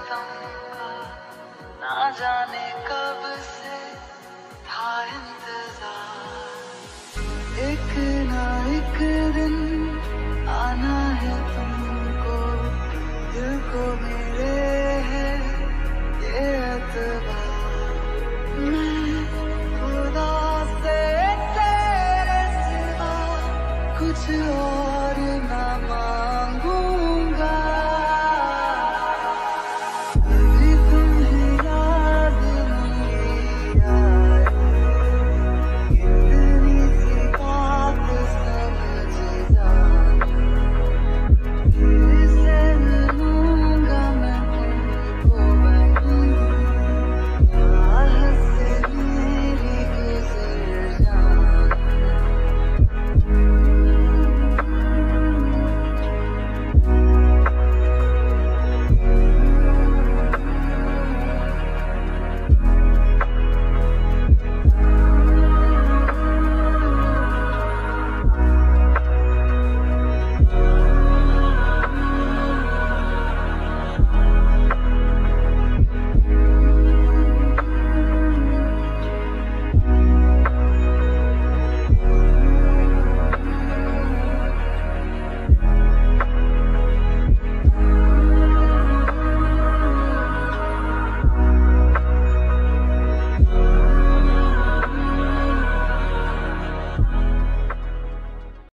कदम का ना जाने कब से था इंतज़ार। एक ना एक दिन आना है तुमको, दिल को मेरे है ये तेरे कुछ और ना